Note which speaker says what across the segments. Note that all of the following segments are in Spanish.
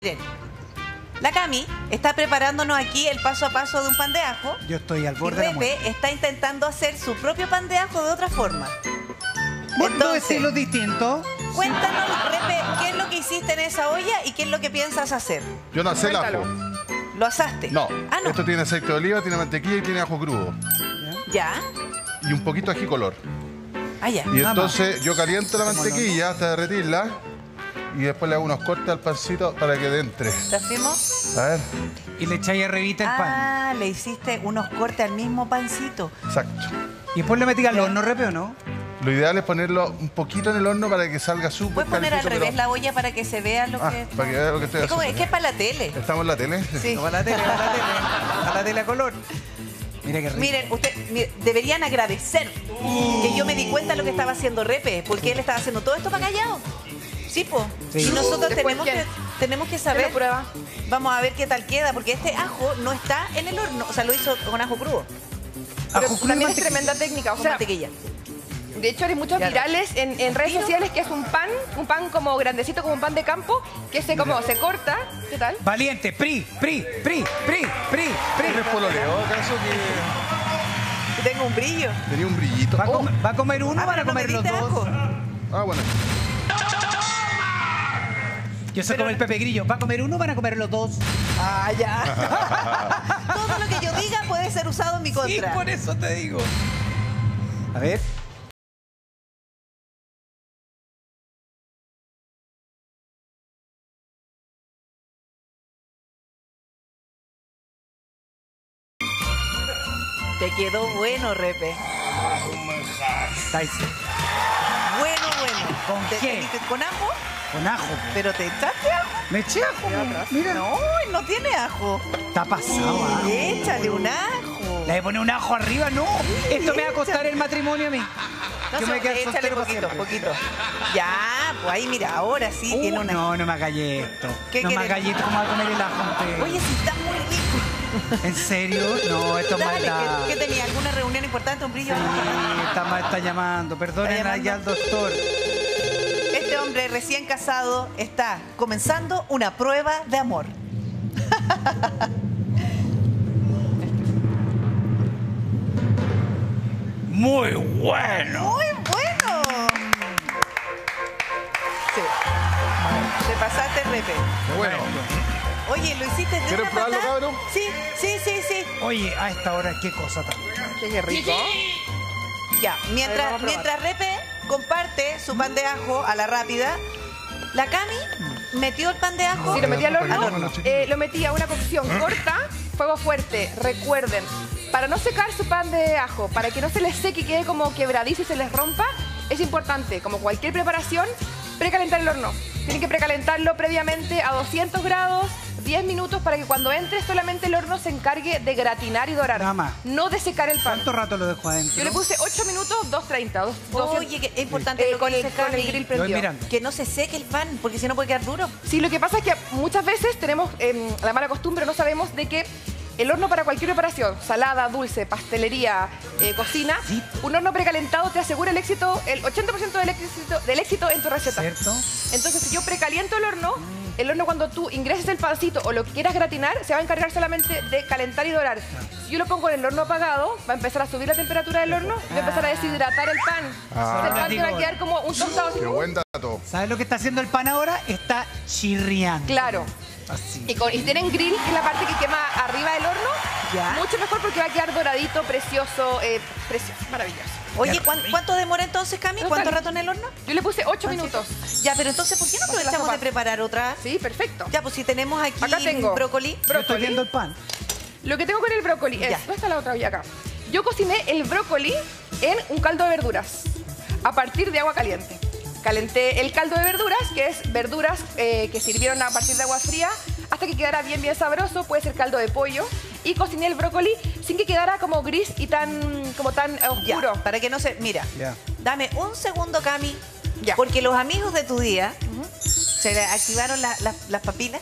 Speaker 1: Miren, la Cami está preparándonos aquí el paso a paso de un pan de ajo.
Speaker 2: Yo estoy al
Speaker 1: Y
Speaker 2: borde de la muerte.
Speaker 1: está intentando hacer su propio pan de ajo de otra forma.
Speaker 2: Dos
Speaker 1: Entonces,
Speaker 2: estilos distintos.
Speaker 1: cuéntanos, Repe, qué es lo que hiciste en esa olla y qué es lo que piensas hacer.
Speaker 3: Yo no sé el ajo.
Speaker 1: ¿Lo asaste?
Speaker 3: No.
Speaker 1: Ah, no.
Speaker 3: Esto tiene aceite de oliva, tiene mantequilla y tiene ajo crudo.
Speaker 1: Ya.
Speaker 3: Y un poquito de ají color.
Speaker 1: Ah, ya.
Speaker 3: Y entonces yo caliento la mantequilla hasta derretirla. Y después le hago unos cortes al pancito para que entre.
Speaker 1: ¿Te afirmo?
Speaker 3: A ver.
Speaker 2: Y le echáis a revita el pan.
Speaker 1: Ah, le hiciste unos cortes al mismo pancito.
Speaker 3: Exacto.
Speaker 2: Y después le metí al horno, repe o no.
Speaker 3: Lo ideal es ponerlo un poquito en el horno para que salga súper
Speaker 1: ¿Puedes poner al
Speaker 3: calentito,
Speaker 1: revés
Speaker 3: pero-
Speaker 1: la olla para que se vea lo
Speaker 3: Ah,
Speaker 1: que...
Speaker 3: para que vea lo que estoy
Speaker 1: es, como- es
Speaker 3: haciendo.
Speaker 1: que es para la tele.
Speaker 3: ¿Estamos en la tele?
Speaker 1: Sí.
Speaker 2: No, para la tele, para la tele. Para la tele a color. Mira qué rico.
Speaker 1: Miren, usted, mire, deberían agradecer que yo me di cuenta de lo que estaba haciendo Repe, porque él estaba haciendo todo esto para callado. Sí, po.
Speaker 2: Sí.
Speaker 1: Y nosotros tenemos que, tenemos que
Speaker 4: ¿Quién
Speaker 1: saber.
Speaker 4: lo prueba?
Speaker 1: Vamos a ver qué tal queda, porque este ajo no está en el horno. O sea, lo hizo con ajo crudo.
Speaker 4: Pero
Speaker 2: Ajo crudo
Speaker 4: también es tremenda técnica. O
Speaker 1: Con
Speaker 4: sea,
Speaker 1: mantequilla.
Speaker 4: de hecho hay muchos virales en, en redes sociales que es un pan, un pan como grandecito, como un pan de campo, que se como se corta. ¿Qué tal?
Speaker 2: Valiente, pri, pri, pri, pri, pri, pri.
Speaker 3: ¿Eres pololeo acaso que
Speaker 1: Tengo un brillo.
Speaker 3: tenía un brillito?
Speaker 2: ¿Va a, comer, va a comer uno o van a comer los dos?
Speaker 1: ajo.
Speaker 3: Ah, bueno.
Speaker 2: Yo sé como el Pepe Grillo. ¿Va a comer uno o van a comer los dos?
Speaker 1: Ah, ya. Todo lo que yo diga puede ser usado en mi
Speaker 2: Sí,
Speaker 1: contra.
Speaker 2: por eso te digo. A ver.
Speaker 1: Te quedó bueno, Repe.
Speaker 2: Tyson.
Speaker 1: Bueno, bueno.
Speaker 2: ¿Con
Speaker 1: ¿Te-
Speaker 2: qué?
Speaker 1: ¿Con ajo?
Speaker 2: Con ajo.
Speaker 1: ¿Pero te echaste ajo?
Speaker 2: Me eché ajo. Mira.
Speaker 1: No, no tiene ajo.
Speaker 2: Está pasado. ah.
Speaker 1: Échale un ajo.
Speaker 2: Le voy a poner un ajo arriba, no. Esto me va a costar el matrimonio a mí.
Speaker 1: No,
Speaker 2: Yo me quedo
Speaker 1: échale poquito, poquito. Ya, pues ahí mira, ahora sí
Speaker 2: Uh,
Speaker 1: tiene una.
Speaker 2: No, no me hagas esto.
Speaker 1: ¿Qué
Speaker 2: no me hagas esto. ¿Cómo va a comer el ajo? usted?
Speaker 1: Oye, sí está muy rico.
Speaker 2: ¿En serio? No, esto es maldad.
Speaker 1: ¿qué, qué tenía? ¿Alguna reunión importante? ¿Un brillo?
Speaker 2: Sí, está, está llamando. Perdonen
Speaker 1: ¿Está
Speaker 2: allá al doctor.
Speaker 1: Hombre recién casado está comenzando una prueba de amor.
Speaker 2: Muy bueno.
Speaker 1: ¡Muy bueno! Sí. Te pasaste, Repe.
Speaker 3: Bueno.
Speaker 1: Oye, ¿lo hiciste de
Speaker 3: ¿Quieres
Speaker 1: una
Speaker 3: probarlo,
Speaker 1: patada?
Speaker 3: cabrón?
Speaker 1: Sí, sí, sí, sí.
Speaker 2: Oye, a esta hora, qué cosa tan.
Speaker 4: Qué rico.
Speaker 1: Ya, mientras, mientras Repe comparte su pan de ajo a la rápida, la Cami metió el pan de ajo.
Speaker 4: Si lo metí al
Speaker 3: Al
Speaker 4: horno,
Speaker 3: horno.
Speaker 4: eh, lo metí a una cocción corta, fuego fuerte. Recuerden, para no secar su pan de ajo, para que no se les seque y quede como quebradizo y se les rompa, es importante, como cualquier preparación, precalentar el horno. Tienen que precalentarlo previamente a 200 grados, 10 minutos, para que cuando entre solamente el horno se encargue de gratinar y dorar.
Speaker 2: Nada más.
Speaker 4: No de secar el pan.
Speaker 2: ¿Cuánto rato lo dejo adentro?
Speaker 4: Yo le puse 8 minutos, 2.30. dos- 200,
Speaker 1: Oye, que es importante
Speaker 4: eh,
Speaker 1: lo
Speaker 4: con,
Speaker 1: que
Speaker 4: el,
Speaker 1: dice
Speaker 4: con el grill prendido.
Speaker 1: Que no se seque el pan, porque si no puede quedar duro.
Speaker 4: Sí, lo que pasa es que muchas veces tenemos em, la mala costumbre, no sabemos de que el horno para cualquier preparación, salada, dulce, pastelería, eh, cocina, un horno precalentado te asegura el éxito, el 80% del éxito, del éxito en tu receta.
Speaker 2: ¿Cierto?
Speaker 4: Entonces, si yo precaliento el horno, el horno cuando tú ingreses el pancito o lo que quieras gratinar, se va a encargar solamente de calentar y dorar. Si yo lo pongo en el horno apagado, va a empezar a subir la temperatura del horno y va a empezar a deshidratar el pan.
Speaker 3: Ah.
Speaker 4: el pan te va a quedar como un tostado.
Speaker 3: Qué buen dato.
Speaker 2: ¿Sabes lo que está haciendo el pan ahora? Está chirriando.
Speaker 4: Claro.
Speaker 2: Así.
Speaker 4: Y, con, y si tienen grill, que es la parte que quema arriba del horno,
Speaker 1: Ya.
Speaker 4: mucho mejor porque va a quedar doradito, precioso, eh, precioso, maravilloso.
Speaker 1: Oye,
Speaker 2: Qué
Speaker 1: ¿cuán-
Speaker 2: rico.
Speaker 1: ¿cuánto demora entonces, Cami? ¿Cuánto rato en el horno?
Speaker 4: Yo le puse 8 minutos.
Speaker 1: Ya, pero entonces, ¿por qué no aprovechamos de preparar otra?
Speaker 4: Sí, perfecto.
Speaker 1: Ya, pues si tenemos aquí
Speaker 4: Acá tengo.
Speaker 1: brócoli.
Speaker 2: Yo estoy
Speaker 4: Brócoli.
Speaker 2: viendo el pan.
Speaker 4: Lo que tengo con el brócoli es,
Speaker 1: Ya.
Speaker 4: ¿dónde está la otra olla acá? Yo cociné el brócoli en un caldo de verduras a partir de agua caliente. Calenté el caldo de verduras, que es verduras eh, que sirvieron a partir de agua fría, hasta que quedara bien, bien sabroso. Puede ser caldo de pollo. Y cociné el brócoli sin que quedara como gris y tan, como tan
Speaker 1: Ya,
Speaker 4: oscuro.
Speaker 1: para que no se... Mira,
Speaker 2: Ya.
Speaker 1: dame un segundo, Cami.
Speaker 4: Ya.
Speaker 1: Porque los amigos de tu día se le activaron la- la- las papilas,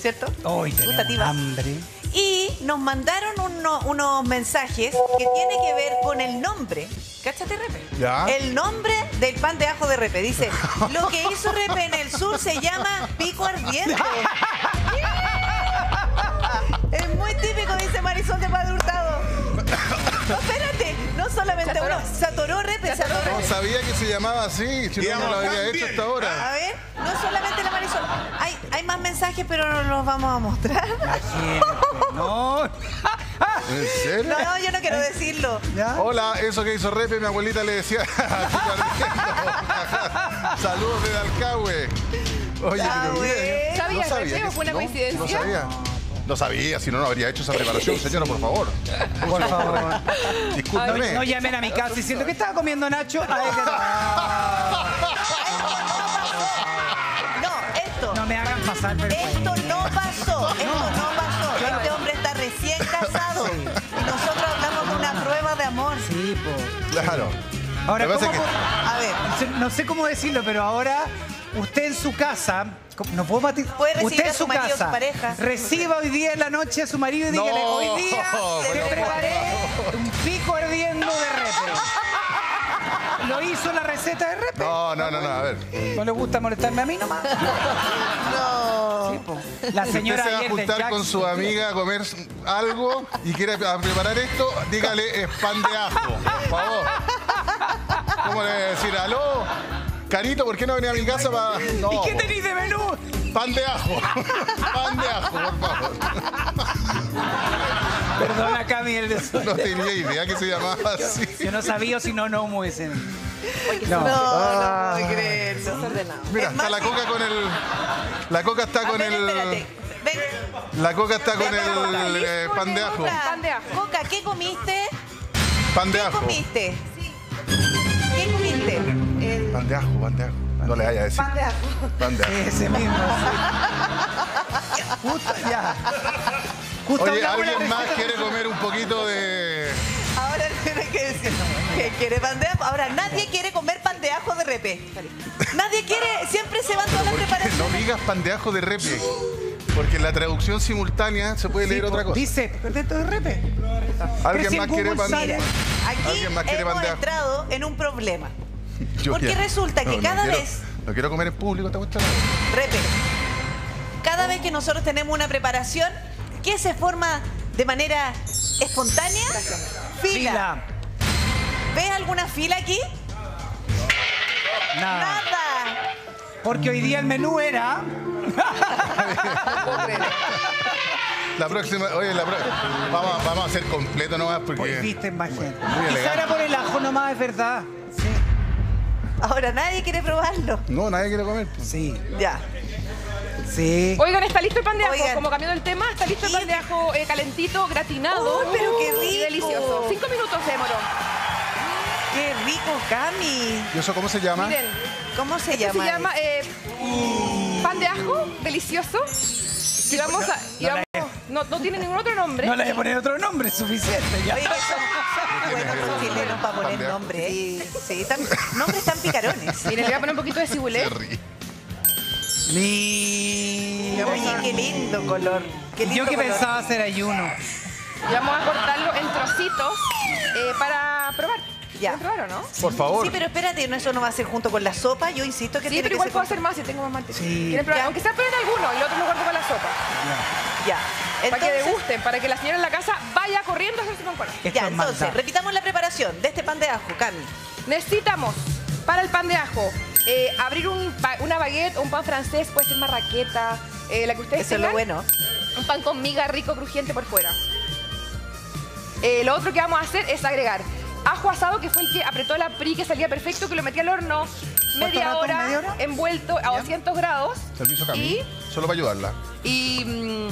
Speaker 1: ¿cierto?
Speaker 2: Hoy tenemos hambre.
Speaker 1: Y nos mandaron uno- unos mensajes que tiene que ver con el nombre Cáchate, Repe.
Speaker 3: Ya.
Speaker 1: El nombre del pan de ajo de Repe. Dice, lo que hizo Repe en el sur se llama pico ardiente. es muy típico, dice Marisol de Padre Hurtado. No, espérate, no solamente
Speaker 4: Se
Speaker 1: uno. Se atoró, Repe, se atoró.
Speaker 3: No sabía que se llamaba así, si no, no lo había hecho hasta
Speaker 1: A
Speaker 3: ahora.
Speaker 1: ver, no solamente la Marisol. Hay, hay más mensajes, pero no los vamos a mostrar.
Speaker 2: No.
Speaker 3: ¿En serio?
Speaker 1: No, yo no quiero decirlo.
Speaker 2: ¿Ya?
Speaker 3: Hola, eso que hizo Repe, mi abuelita le decía. Saludos de Alcagüe. Oye,
Speaker 1: Ah,
Speaker 3: pero
Speaker 1: güey.
Speaker 3: bien.
Speaker 4: ¿Sabías,
Speaker 3: No
Speaker 4: Repe, o fue una
Speaker 3: no,
Speaker 4: coincidencia?
Speaker 3: No sabía. No sabía, si no, no habría hecho esa preparación, señora, por favor.
Speaker 2: Por favor. No,
Speaker 3: Discúlpeme.
Speaker 2: no llamen a mi casa diciendo que estaba comiendo Nacho. Ay, que
Speaker 1: No, esto.
Speaker 2: no. No me hagan pasar vergüenza.
Speaker 1: Esto no pasó, esto no pasó. Este hombre está recién casado amor.
Speaker 2: Sí, po.
Speaker 3: Claro.
Speaker 2: Ahora, ¿cómo,
Speaker 3: es que-
Speaker 1: A ver,
Speaker 2: no sé- no cómo decirlo, pero ahora usted en su casa, ¿cómo- no puedo
Speaker 1: recibir
Speaker 2: usted
Speaker 1: a
Speaker 2: en
Speaker 1: su
Speaker 2: su
Speaker 1: marido,
Speaker 2: casa,
Speaker 1: su pareja.
Speaker 2: reciba hoy día en la noche a su marido y
Speaker 3: No,
Speaker 2: dígale, hoy día te
Speaker 3: favor.
Speaker 2: preparé un pico ardiendo de repe. Lo hizo la receta de repe.
Speaker 3: No, no, no, no, a ver.
Speaker 2: ¿No le gusta molestarme a mí nomás?
Speaker 1: no.
Speaker 2: Sí, po. La
Speaker 3: Si usted
Speaker 2: señora
Speaker 3: se va a juntar con su amiga a comer algo y quiere a preparar esto, dígale es pan de ajo, por favor. ¿Cómo le voy a decir? ¿Aló? Carito, ¿por qué no venía a mi casa para...? No,
Speaker 2: ¿Y qué tenéis de menú?
Speaker 3: pan de ajo. Pan de ajo, por favor.
Speaker 2: Perdona, Cami, el de
Speaker 3: No tenía idea que se llamaba así.
Speaker 2: Yo no sabía, si no, no me
Speaker 1: No,
Speaker 2: No.
Speaker 1: no puedo creerlo.
Speaker 3: Mira,
Speaker 1: Es
Speaker 3: está
Speaker 1: más,
Speaker 3: la coca con el... La coca está con
Speaker 1: ver,
Speaker 3: el...
Speaker 1: espérate. Ven,
Speaker 3: La coca está con
Speaker 1: ven, Coca,
Speaker 3: el eh, pan de ajo.
Speaker 1: Coca.
Speaker 4: Pan de ajo.
Speaker 1: Coca, ¿qué comiste?
Speaker 3: Pan de
Speaker 1: ¿Qué
Speaker 3: ajo.
Speaker 1: comiste? ¿Qué comiste? El
Speaker 3: Pan de ajo, pan de ajo. No le vaya a decir.
Speaker 1: pan de ajo.
Speaker 3: Pan de ajo.
Speaker 2: Ese mismo. sí. Justo, ya. Justo
Speaker 3: Oye, ¿alguien más quiere comer un poquito de...?
Speaker 1: Que quiere pan de ajo. Ahora nadie quiere comer pan de ajo de repe. Nadie quiere, siempre se van todas las
Speaker 3: No
Speaker 1: preparaciones.
Speaker 3: digas pan de ajo de repe. Porque en la traducción simultánea se puede leer
Speaker 2: Sí,
Speaker 3: otra cosa.
Speaker 2: Dice, perfecto de repe.
Speaker 3: ¿Alguien más quiere pan
Speaker 1: Mira, aquí
Speaker 3: ¿Alguien más quiere
Speaker 1: hemos
Speaker 3: pan de ajo?
Speaker 1: entrado en un problema.
Speaker 3: Yo
Speaker 1: porque
Speaker 3: ya-
Speaker 1: resulta que
Speaker 3: no, no
Speaker 1: cada
Speaker 3: quiero-
Speaker 1: vez-
Speaker 3: No quiero comer en público esta cuestión.
Speaker 1: Repe, cada vez que nosotros tenemos una preparación que se forma de manera espontánea, fila.
Speaker 2: Fila.
Speaker 1: ¿Ves alguna fila aquí?
Speaker 2: Nada.
Speaker 1: Nada.
Speaker 2: Porque hoy día el menú era.
Speaker 3: La próxima, oye, la pro- vamos, vamos a hacer completo nomás porque...
Speaker 2: Hoy viste más gente.
Speaker 3: Elegante.
Speaker 2: era por el ajo nomás, es verdad. Sí.
Speaker 1: Ahora nadie quiere probarlo.
Speaker 3: No, nadie quiere comer.
Speaker 2: Sí.
Speaker 1: Ya.
Speaker 2: Sí.
Speaker 4: Oigan, ¿está listo el pan de ajo?
Speaker 1: Oigan.
Speaker 4: Como cambiando el tema, está listo el pan de ajo eh, calentito, gratinado.
Speaker 1: Uy, pero qué
Speaker 4: Y
Speaker 1: rico.
Speaker 4: delicioso. Cinco minutos se demoró.
Speaker 1: Qué rico, Cami.
Speaker 3: ¿Y eso cómo se llama?
Speaker 4: Miren,
Speaker 1: ¿Cómo se
Speaker 4: este
Speaker 1: llama?
Speaker 4: se llama eh, pan de ajo, delicioso. Y vamos a... y vamos- no, no tiene ningún otro nombre.
Speaker 2: No le voy a poner otro nombre, es suficiente ya.
Speaker 1: Oye, son buenos los chilenos para poner nombres. Sí, sí, tan- nombres tan picarones.
Speaker 4: Miren, le voy a poner un poquito de
Speaker 3: ríe.
Speaker 2: Mira.
Speaker 1: Oye, qué lindo color. Qué lindo
Speaker 2: Yo que
Speaker 1: color.
Speaker 2: pensaba hacer ayuno.
Speaker 4: Y vamos a cortarlo en trocitos eh, para probar.
Speaker 1: Ya.
Speaker 4: ¿Quieren probar o no?
Speaker 3: Por favor.
Speaker 1: Sí, pero espérate, no, eso no va a ser junto con la sopa. Yo insisto que
Speaker 4: Sí,
Speaker 1: tiene
Speaker 4: pero
Speaker 1: que
Speaker 4: igual
Speaker 1: ser
Speaker 4: puedo
Speaker 1: con-
Speaker 4: hacer más si tengo más mantequilla.
Speaker 2: Sí.
Speaker 4: ¿Quieren probar?
Speaker 1: Ya.
Speaker 4: Aunque sea prueben alguno y el otro lo guardo con la sopa.
Speaker 1: Ya.
Speaker 4: Para que
Speaker 1: Entonces,
Speaker 4: degusten, para que la señora en la casa vaya corriendo a hacerse con cola.
Speaker 2: Esto
Speaker 1: ya,
Speaker 2: es
Speaker 1: entonces, repitamos la preparación de este pan de ajo, Cami.
Speaker 4: Necesitamos para el pan de ajo eh, abrir un pa- una baguette o un pan francés, puede ser marraqueta, eh, la que ustedes
Speaker 1: Eso es lo
Speaker 4: tengan.
Speaker 1: bueno.
Speaker 4: Un pan con miga rico, crujiente por fuera. Eh, lo otro que vamos a hacer es agregar ajo asado, que fue el que apretó la pri, que salía perfecto, que lo metí al horno media
Speaker 2: rato?
Speaker 4: hora,
Speaker 2: ¿Media hora?
Speaker 4: envuelto a 200 grados.
Speaker 3: Servicio.
Speaker 4: Y,
Speaker 3: Solo para ayudarla.
Speaker 4: y, mm,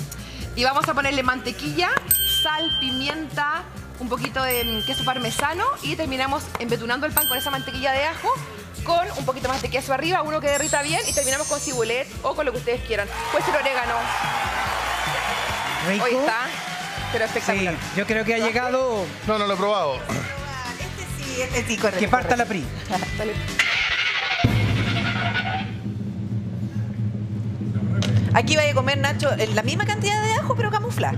Speaker 4: y vamos a ponerle mantequilla, sal, pimienta, un poquito de mm, queso parmesano y terminamos embetunando el pan con esa mantequilla de ajo con un poquito más de queso arriba, uno que derrita bien y terminamos con cibulet o con lo que ustedes quieran. Puede ser orégano.
Speaker 2: Rico.
Speaker 4: Hoy está, pero
Speaker 2: Sí,
Speaker 4: espectacular.
Speaker 2: yo creo que ha llegado
Speaker 3: No, no lo he probado.
Speaker 2: Que parta correcto. la PRI.
Speaker 1: Aquí vaya a comer, Nacho, eh, la misma cantidad de ajo, pero camufla.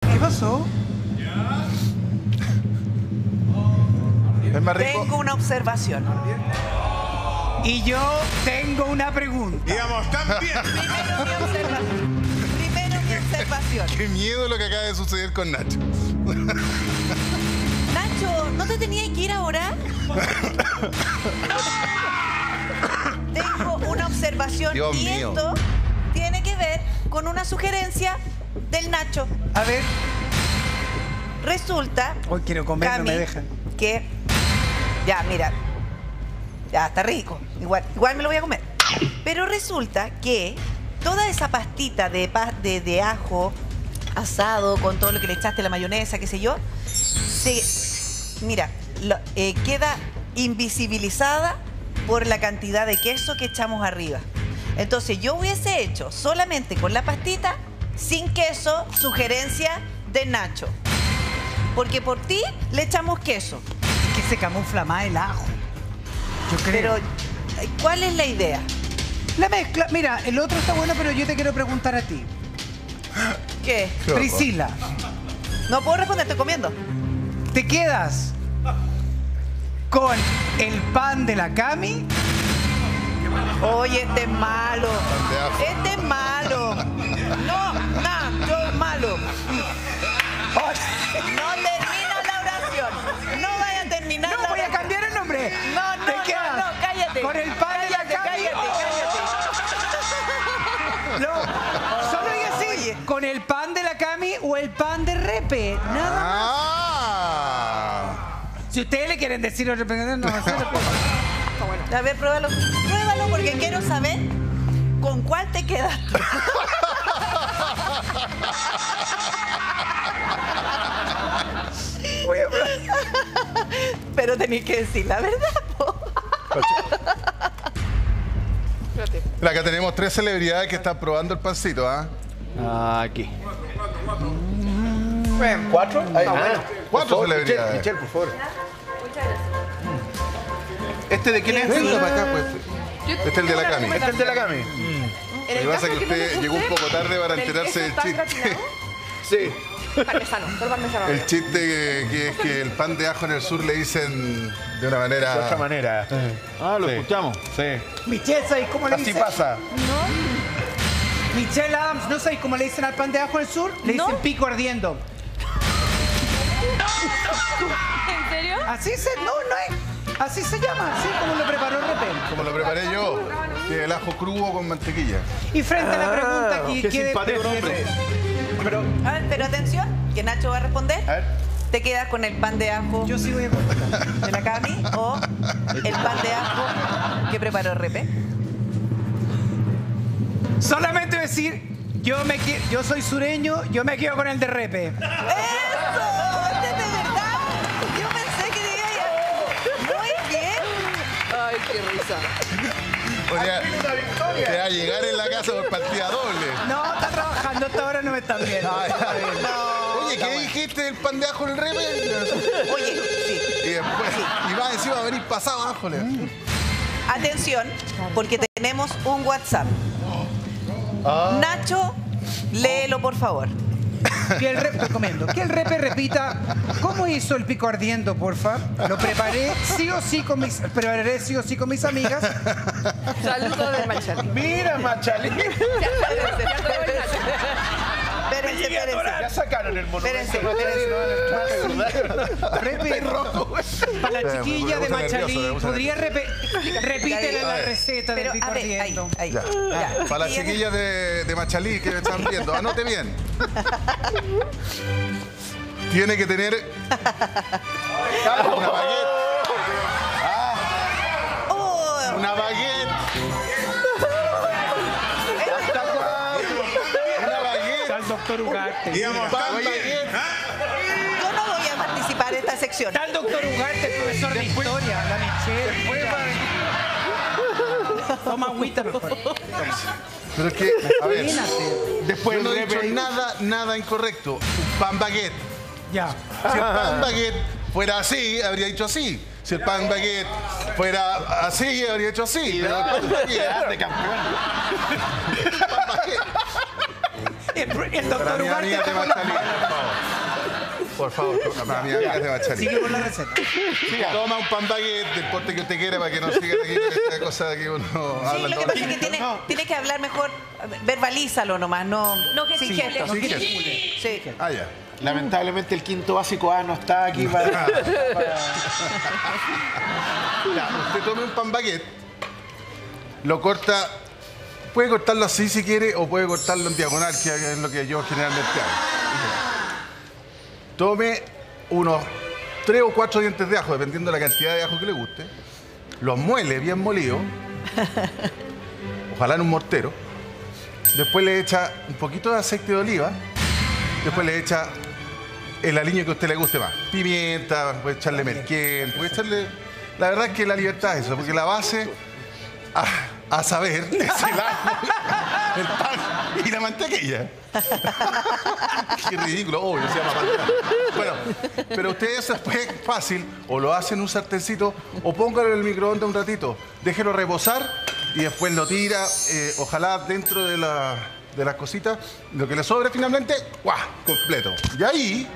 Speaker 3: ¿Qué pasó?
Speaker 1: Tengo una observación.
Speaker 2: Y yo tengo una pregunta.
Speaker 5: Digamos, también.
Speaker 1: Primero mi observación. Primero mi observación.
Speaker 3: Qué miedo lo que acaba de suceder con Nacho.
Speaker 1: Nacho, ¿no te tenías que ir ahora? Tengo una observación
Speaker 3: Dios
Speaker 1: y
Speaker 3: mío.
Speaker 1: esto tiene que ver con una sugerencia del Nacho.
Speaker 2: A ver.
Speaker 1: Resulta
Speaker 2: Hoy quiero comer, no me dejan.
Speaker 1: que ya, mira, ya está rico. Igual, igual me lo voy a comer. Pero resulta que toda esa pastita de, de, de ajo asado con todo lo que le echaste, la mayonesa, qué sé yo, se, mira, eh, queda invisibilizada por la cantidad de queso que echamos arriba. Entonces yo hubiese hecho solamente con la pastita, sin queso, sugerencia de Nacho. Porque por ti le echamos queso.
Speaker 2: Se camufla más el ajo. Yo creo.
Speaker 1: Pero, ¿cuál es la idea?
Speaker 2: La mezcla, mira, el otro está bueno, pero yo te quiero preguntar a ti.
Speaker 1: ¿Qué?
Speaker 2: Priscila,
Speaker 1: No puedo responder, estoy comiendo.
Speaker 2: ¿te quedas con el pan de la Cami?
Speaker 1: Oye, este es malo. Este es malo.
Speaker 2: Nada más.
Speaker 3: Ah.
Speaker 2: Si ustedes le quieren decir otro no va a ser.
Speaker 1: A ver, pruébalo. Pruébalo porque quiero saber con cuál te quedas tú. Pero tenéis que decir la verdad, po.
Speaker 3: Acá tenemos tres celebridades que están probando el pancito, ¿ah?
Speaker 6: Aquí. ¿Cuatro? Ahí, ah,
Speaker 3: Cuatro
Speaker 6: por favor,
Speaker 3: celebridades.
Speaker 6: Michelle, Michelle, por favor. ¿Este de quién es?
Speaker 3: Venga para acá, pues. Este es el de la Cami.
Speaker 6: Este es el de la Cami.
Speaker 4: En
Speaker 3: Lo que pasa es que
Speaker 4: no
Speaker 3: usted llegó un poco tarde para enterarse del chiste.
Speaker 6: Sí.
Speaker 4: Parmesano, todo parmesano.
Speaker 3: El chiste que, que es que el pan de ajo en el sur le dicen de una
Speaker 6: De otra
Speaker 3: manera.
Speaker 6: manera.
Speaker 5: Ah, lo
Speaker 6: Sí.
Speaker 5: escuchamos.
Speaker 6: Sí.
Speaker 2: Michelle, ¿sabéis cómo le
Speaker 6: Así
Speaker 2: dicen?
Speaker 6: pasa.
Speaker 2: Michelle Adams, ¿no sabéis cómo le dicen al pan de ajo en el sur? Le
Speaker 1: No.
Speaker 2: dicen pico ardiendo.
Speaker 4: ¿En serio?
Speaker 2: Así se, no, no es. Así se llama, así como lo preparó Repe.
Speaker 3: Como lo preparé yo, que el ajo crudo con mantequilla.
Speaker 2: Y frente a la pregunta aquí,
Speaker 6: Qué
Speaker 2: ¿qué
Speaker 6: nombre. Pero,
Speaker 1: A ver, pero atención, que Nacho va a responder.
Speaker 6: a ver.
Speaker 1: ¿Te quedas con el pan de ajo
Speaker 2: Yo sí voy a contestar.
Speaker 1: de la Cami o el pan de ajo que preparó Repe?
Speaker 2: Solamente decir, yo me yo soy sureño, yo me quedo con el de Repe.
Speaker 1: ¡Eso!
Speaker 4: Qué risa.
Speaker 3: O sea, te va a llegar en la casa por partida doble.
Speaker 2: No, está trabajando hasta ahora, no me están viendo.
Speaker 3: Oye, ¿qué dijiste del pan de ajo en el repe?
Speaker 1: Oye, sí.
Speaker 3: Y después, y más encima va a venir pasado ajo.
Speaker 1: Atención, porque tenemos un WhatsApp. Nacho, léelo por favor.
Speaker 2: Que el Repe, recomiendo, que el Repe repita cómo hizo el pico ardiendo, porfa. Lo preparé sí o sí con mis, prepararé sí o sí con mis amigas.
Speaker 4: Saludos de Machali.
Speaker 6: Mira, Machalí.
Speaker 1: Espérense, espérense,
Speaker 6: Ya
Speaker 1: espérense.
Speaker 6: sacaron el monumento.
Speaker 1: Espérense,
Speaker 2: Repe, para la chiquilla de Machalí, ¿podría repe, repítele
Speaker 3: A
Speaker 2: la receta del pico ardiendo?
Speaker 3: Para las chiquillas de, de Machalí que me están viendo, anote bien. Tiene que tener una baguette.
Speaker 2: Doctor Ugarte.
Speaker 5: Digamos,
Speaker 3: Pan
Speaker 5: también.
Speaker 3: baguette.
Speaker 1: yo no voy a participar en esta sección.
Speaker 2: Está el doctor Ugarte, profesor de historia, la Michelle. Toma agüita mejor.
Speaker 3: Pero es que, a ver,
Speaker 2: Imagínate.
Speaker 6: Después
Speaker 3: yo no he dicho nada, nada incorrecto. Un pan baguette.
Speaker 2: Ya.
Speaker 3: Si el pan baguette fuera así, habría dicho así. Si el pan baguette fuera así, habría dicho así. Pero el pan baguette,
Speaker 6: de campeón.
Speaker 2: El, el
Speaker 3: Para
Speaker 2: doctor Ugarte
Speaker 3: por favor. Por favor, para.
Speaker 2: Sigue con la receta.
Speaker 3: Toma un pan baguette del porte que usted quiera para que no siga aquí con esta cosa que uno
Speaker 1: Sí,
Speaker 3: habla
Speaker 1: lo que pasa es que tiene, tiene que hablar mejor, verbalízalo nomás, no,
Speaker 4: No gesticule.
Speaker 3: Sí,
Speaker 1: Sí.
Speaker 3: Ah, ya.
Speaker 6: Lamentablemente el quinto básico A no está aquí para...
Speaker 3: Ya, usted tome un pan baguette, lo corta, puede cortarlo así si quiere o puede cortarlo en diagonal, que es lo que yo generalmente hago. Tome unos tres o cuatro dientes de ajo, dependiendo de la cantidad de ajo que le guste. Los muele bien molidos, ojalá en un mortero. Después le echa un poquito de aceite de oliva. Después le echa el aliño que a usted le guste más. Pimienta, puede echarle merquén, puede echarle... La verdad es que la libertad es eso, porque la base, a, a saber, es el ajo, el pan y la mantequilla. Qué ridículo, obvio, se llama. Bueno, pero ustedes después fácil, o lo hacen en un sartencito, o póngalo en el microondas un ratito, déjelo reposar y después lo tira, eh, ojalá dentro de, la- de las cositas, lo que le sobre finalmente, ¡guau! completo. Y ahí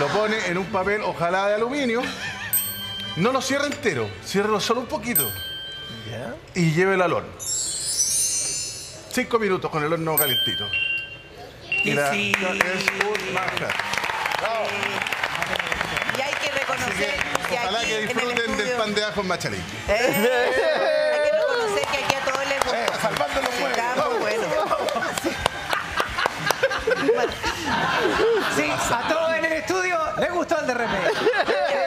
Speaker 3: lo pone en un papel, ojalá de aluminio. No lo cierre entero, ciérrelo solo un poquito. Y llévelo al horno. Cinco minutos con el horno calentito.
Speaker 2: Y
Speaker 3: la-
Speaker 2: sí.
Speaker 3: es un manjar.
Speaker 1: Y hay que
Speaker 3: Así
Speaker 1: reconocer
Speaker 3: que
Speaker 1: que
Speaker 3: ojalá
Speaker 1: aquí
Speaker 3: que
Speaker 1: en el
Speaker 3: disfruten del
Speaker 1: estudio...
Speaker 3: pan de ajo en machalí.
Speaker 1: Eh, hay que reconocer que aquí a todos les gusta.
Speaker 6: salvando los
Speaker 1: Sí, está muy bueno.
Speaker 2: Sí, a todos en el estudio les gustó el de repente.